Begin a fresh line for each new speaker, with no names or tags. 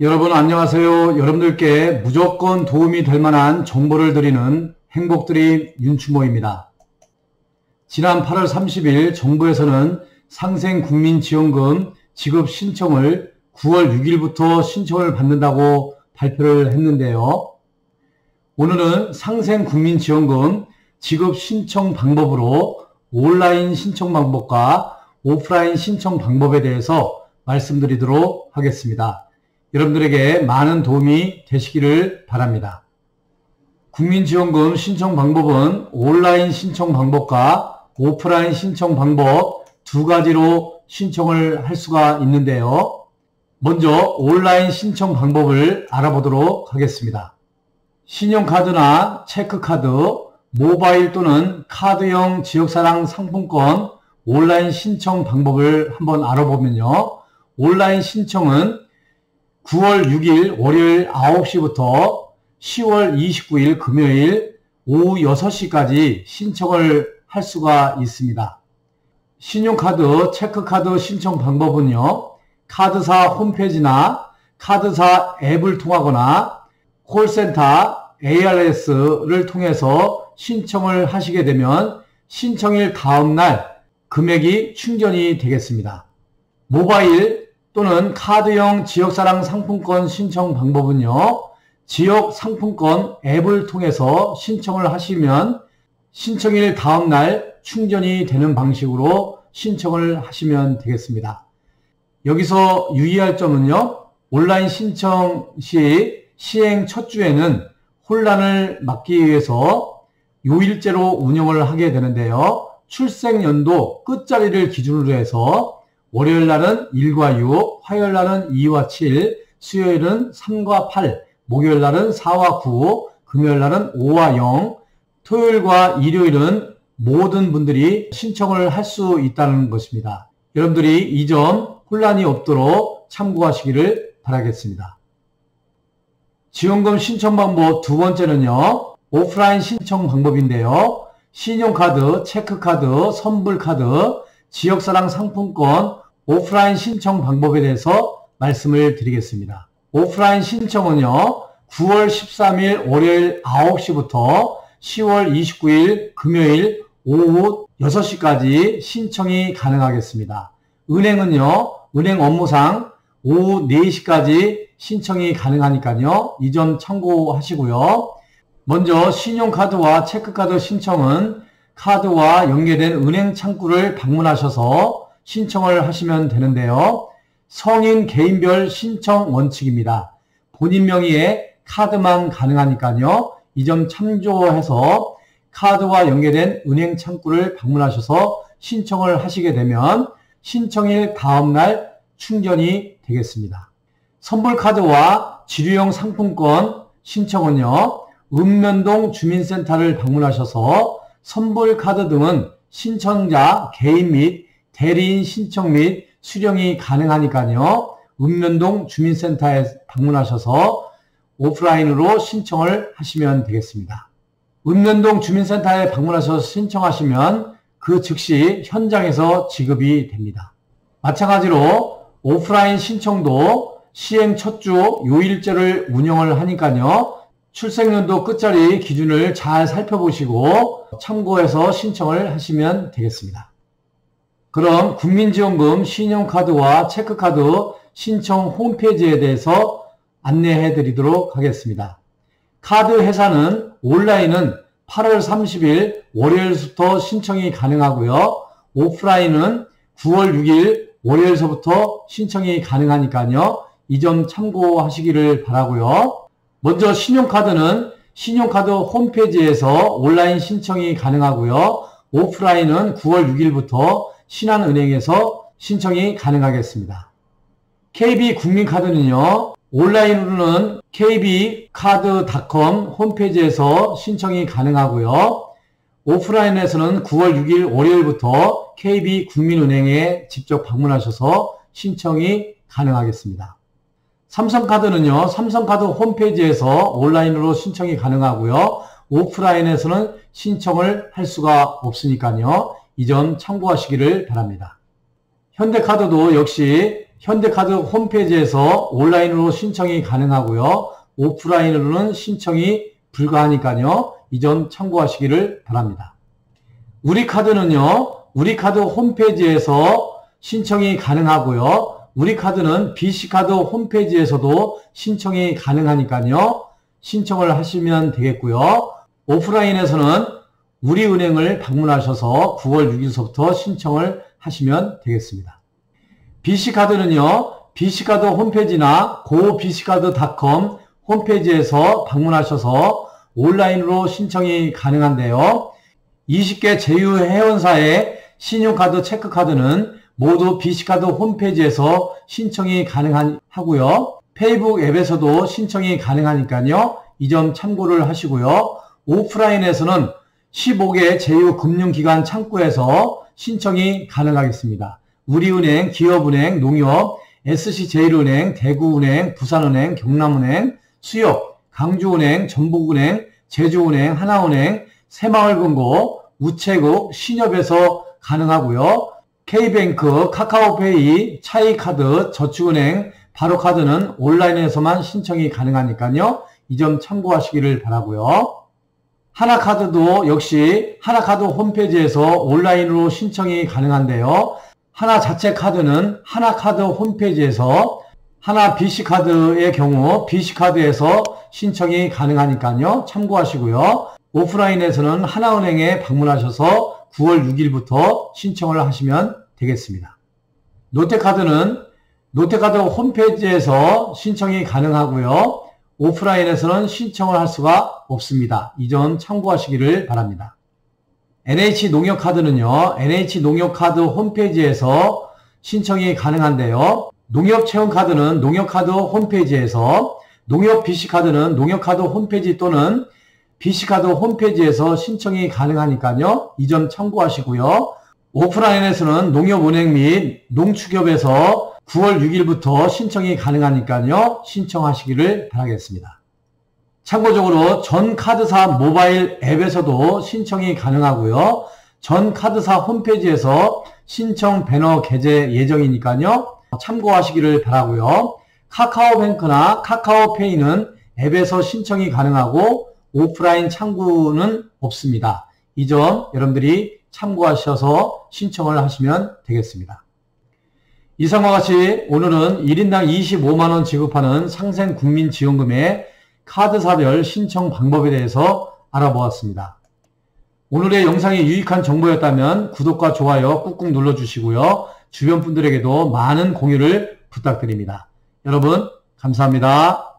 여러분 안녕하세요. 여러분들께 무조건 도움이 될 만한 정보를 드리는 행복드림 윤추모입니다. 지난 8월 30일 정부에서는 상생국민지원금 지급 신청을 9월 6일부터 신청을 받는다고 발표를 했는데요. 오늘은 상생국민지원금 지급 신청 방법으로 온라인 신청 방법과 오프라인 신청 방법에 대해서 말씀드리도록 하겠습니다. 여러분들에게 많은 도움이 되시기를 바랍니다. 국민지원금 신청 방법은 온라인 신청 방법과 오프라인 신청 방법 두 가지로 신청을 할 수가 있는데요. 먼저 온라인 신청 방법을 알아보도록 하겠습니다. 신용카드나 체크카드, 모바일 또는 카드형 지역사랑 상품권 온라인 신청 방법을 한번 알아보면요. 온라인 신청은 9월 6일 월요일 9시부터 10월 29일 금요일 오후 6시까지 신청을 할 수가 있습니다. 신용카드, 체크카드 신청 방법은요. 카드사 홈페이지나 카드사 앱을 통하거나 콜센터 ARS를 통해서 신청을 하시게 되면 신청일 다음날 금액이 충전이 되겠습니다. 모바일 또는 카드형 지역사랑 상품권 신청 방법은요. 지역 상품권 앱을 통해서 신청을 하시면 신청일 다음 날 충전이 되는 방식으로 신청을 하시면 되겠습니다. 여기서 유의할 점은요. 온라인 신청 시 시행 첫 주에는 혼란을 막기 위해서 요일제로 운영을 하게 되는데요. 출생연도 끝자리를 기준으로 해서 월요일 날은 1과 6, 화요일 날은 2와 7, 수요일은 3과 8, 목요일 날은 4와 9, 금요일 날은 5와 0, 토요일과 일요일은 모든 분들이 신청을 할 수 있다는 것입니다. 여러분들이 이 점 혼란이 없도록 참고하시기를 바라겠습니다. 지원금 신청 방법 두 번째는요. 오프라인 신청 방법인데요. 신용카드, 체크카드, 선불카드, 지역사랑 상품권, 오프라인 신청 방법에 대해서 말씀을 드리겠습니다. 오프라인 신청은요, 9월 13일 월요일 9시부터 10월 29일 금요일 오후 6시까지 신청이 가능하겠습니다. 은행은요, 은행 업무상 오후 4시까지 신청이 가능하니까요, 이 점 참고하시고요. 먼저 신용카드와 체크카드 신청은 카드와 연계된 은행 창구를 방문하셔서 신청을 하시면 되는데요. 성인 개인별 신청 원칙입니다. 본인 명의의 카드만 가능하니까요. 이 점 참조해서 카드와 연계된 은행 창구를 방문하셔서 신청을 하시게 되면 신청일 다음날 충전이 되겠습니다. 선불카드와 지류형 상품권 신청은요. 읍면동 주민센터를 방문하셔서 선불카드 등은 신청자 개인 및 대리인 신청 및 수령이 가능하니까요. 읍면동 주민센터에 방문하셔서 오프라인으로 신청을 하시면 되겠습니다. 읍면동 주민센터에 방문하셔서 신청하시면 그 즉시 현장에서 지급이 됩니다. 마찬가지로 오프라인 신청도 시행 첫 주 요일제를 운영을 하니까요. 출생연도 끝자리 기준을 잘 살펴보시고 참고해서 신청을 하시면 되겠습니다. 그럼 국민지원금 신용카드와 체크카드 신청 홈페이지에 대해서 안내해 드리도록 하겠습니다. 카드 회사는 온라인은 8월 30일 월요일부터 신청이 가능하고요. 오프라인은 9월 6일 월요일서부터 신청이 가능하니까요. 이 점 참고하시기를 바라고요. 먼저 신용카드는 신용카드 홈페이지에서 온라인 신청이 가능하고요. 오프라인은 9월 6일부터 신한은행에서 신청이 가능하겠습니다. KB 국민카드는요. 온라인으로는 kb카드.com 홈페이지에서 신청이 가능하고요. 오프라인에서는 9월 6일 월요일부터 KB국민은행에 직접 방문하셔서 신청이 가능하겠습니다. 삼성카드는요. 삼성카드 홈페이지에서 온라인으로 신청이 가능하고요. 오프라인에서는 신청을 할 수가 없으니까요. 이 점 참고하시기를 바랍니다. 현대카드도 역시 현대카드 홈페이지에서 온라인으로 신청이 가능하고요. 오프라인으로는 신청이 불가하니까요. 이 점 참고하시기를 바랍니다. 우리 카드는요. 우리 카드 홈페이지에서 신청이 가능하고요. 우리 카드는 BC카드 홈페이지에서도 신청이 가능하니까요. 신청을 하시면 되겠고요. 오프라인에서는 우리은행을 방문하셔서 9월 6일서부터 신청을 하시면 되겠습니다. BC카드는요. BC카드 홈페이지나 고BC카드.com 홈페이지에서 방문하셔서 온라인으로 신청이 가능한데요. 20개 제휴 회원사의 신용카드, 체크카드는 모두 BC카드 홈페이지에서 신청이 가능하고요. 페이북 앱에서도 신청이 가능하니까요. 이 점 참고를 하시고요. 오프라인에서는 15개 제휴금융기관 창구에서 신청이 가능하겠습니다. 우리은행, 기업은행, 농협, SC제일은행, 대구은행, 부산은행, 경남은행, 수협, 강주은행, 전북은행, 제주은행, 하나은행, 새마을금고, 우체국, 신협에서 가능하고요. K뱅크, 카카오페이, 차이카드, 저축은행, 바로카드는 온라인에서만 신청이 가능하니까요. 이 점 참고하시기를 바라고요. 하나카드도 역시 하나카드 홈페이지에서 온라인으로 신청이 가능한데요. 하나 자체 카드는 하나카드 홈페이지에서 하나 BC카드의 경우 BC카드에서 신청이 가능하니까요. 참고하시고요. 오프라인에서는 하나은행에 방문하셔서 9월 6일부터 신청을 하시면 되겠습니다. 롯데카드는 롯데카드 홈페이지에서 신청이 가능하고요. 오프라인에서는 신청을 할 수가 없습니다. 이 점 참고하시기를 바랍니다. NH농협카드는요. NH농협카드 홈페이지에서 신청이 가능한데요. 농협체험카드는 농협카드 홈페이지에서 농협 BC카드는 농협카드 홈페이지 또는 BC카드 홈페이지에서 신청이 가능하니까요. 이 점 참고하시고요. 오프라인에서는 농협은행 및 농축협에서 9월 6일부터 신청이 가능하니까요. 신청하시기를 바라겠습니다. 참고적으로 전 카드사 모바일 앱에서도 신청이 가능하고요. 전 카드사 홈페이지에서 신청 배너 게재 예정이니까요. 참고하시기를 바라고요. 카카오뱅크나 카카오페이는 앱에서 신청이 가능하고 오프라인 창구는 없습니다. 이 점 여러분들이 참고하셔서 신청을 하시면 되겠습니다. 이상과 같이 오늘은 1인당 25만원 지급하는 상생국민지원금의 카드사별 신청 방법에 대해서 알아보았습니다. 오늘의 영상이 유익한 정보였다면 구독과 좋아요 꾹꾹 눌러주시고요. 주변 분들에게도 많은 공유를 부탁드립니다. 여러분 감사합니다.